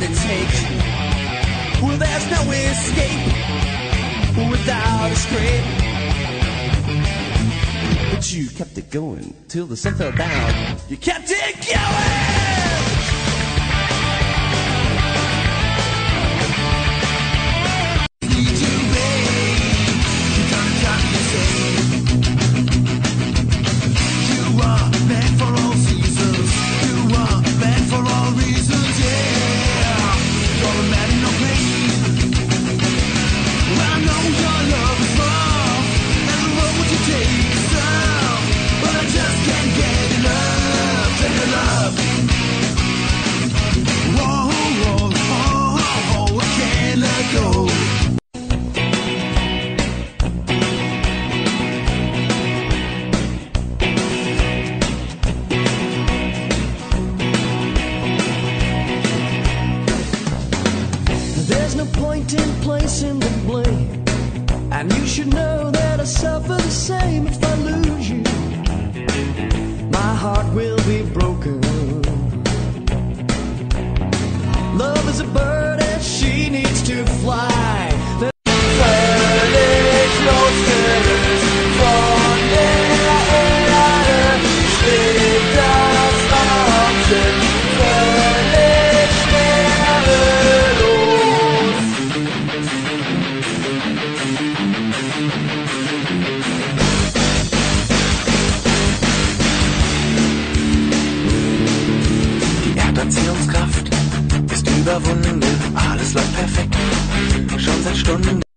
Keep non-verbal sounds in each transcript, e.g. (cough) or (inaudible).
to take. Well, there's no escape without a scrape. But you kept it going till the sun fell down. You kept it going! There's no point in placing the blame. And you should know that I suffer the same if I lose you. My heart will be broken. Love is a bird and she needs to fly. Überwunden, alles läuft perfekt, schon seit Stunden.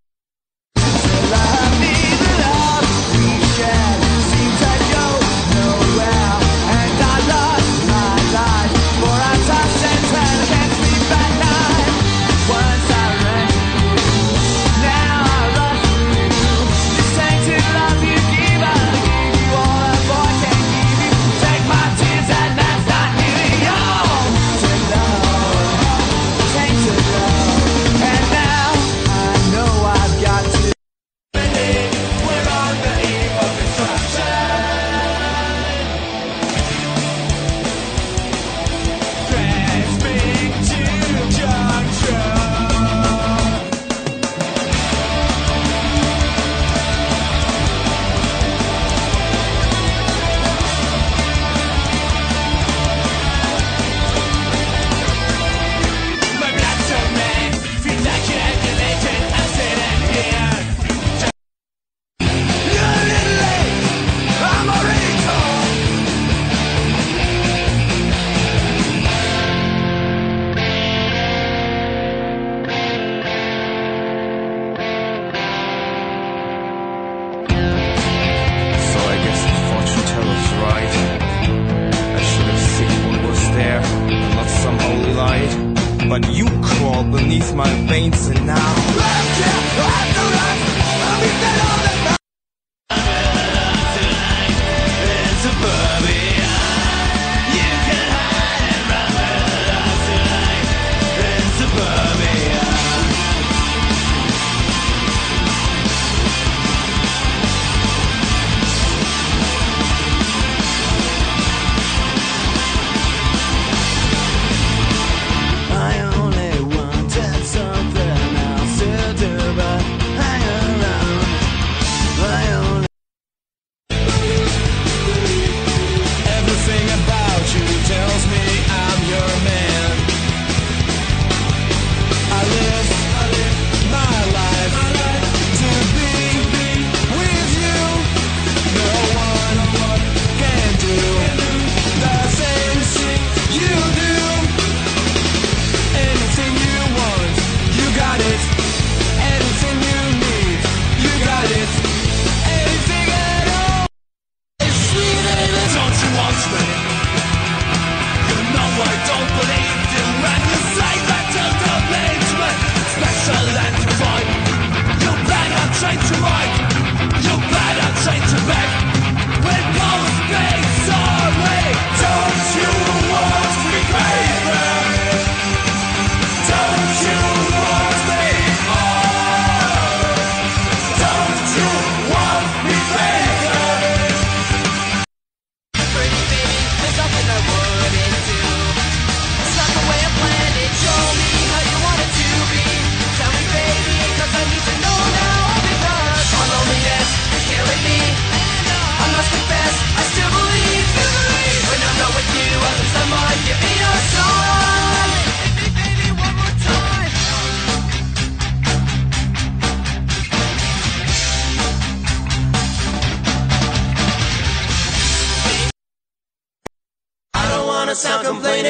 Holy. But you crawl beneath my veins and now. I only wanted something else to do, but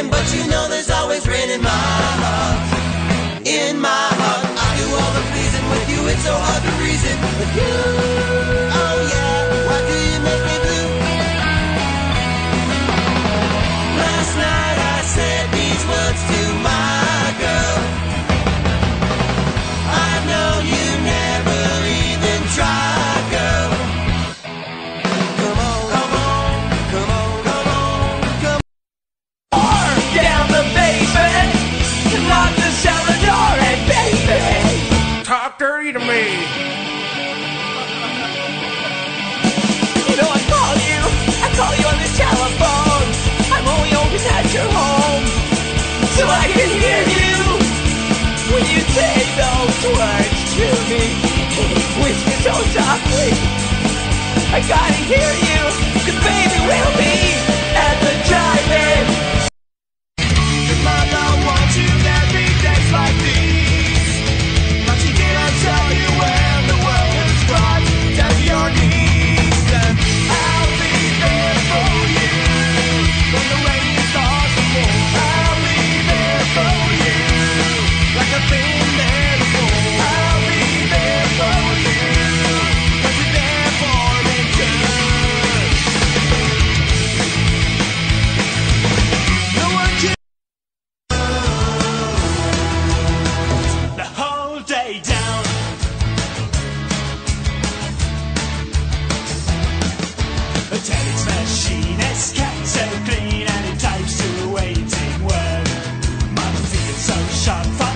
but you know there's always rain in my heart. In my heart, I do all the pleasing with you. It's so hard to reason with you. So I can hear you when you say those words to me. (laughs) Whisper so softly, I gotta hear you,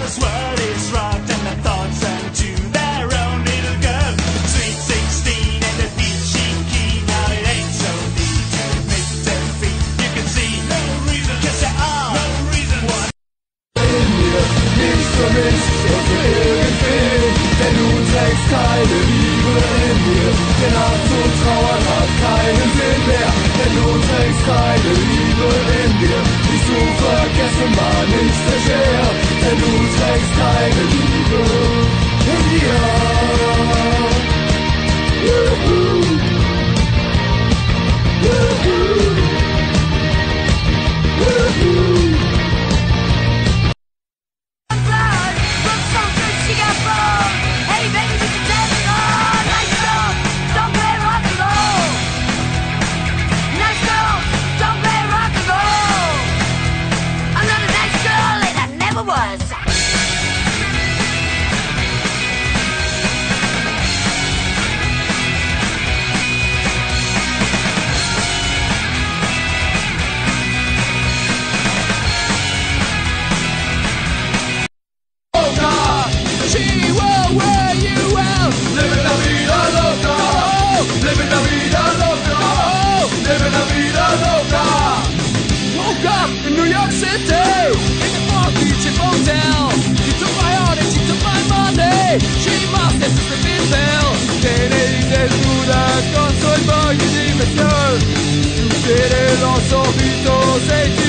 sharp, dir. Der Nacht zu trauern hat keinen Sinn mehr, denn du trägst keine Liebe in dir. Dich zu vergessen war nicht sehr schwer, denn du trägst keine Liebe in dir. Juhu. Vida loca. Living la vida loca. Woke up in New York City in the Palm Beach hotel. She took my heart and she took my money. She must have been bill. Tiene desnuda con su imagen dimensión. Tú quieres los ojitos y tu